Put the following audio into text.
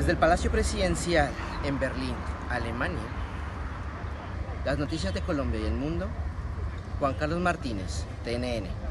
Desde el Palacio Presidencial en Berlín, Alemania, las noticias de Colombia y el mundo, Juan Carlos Martínez, TNN.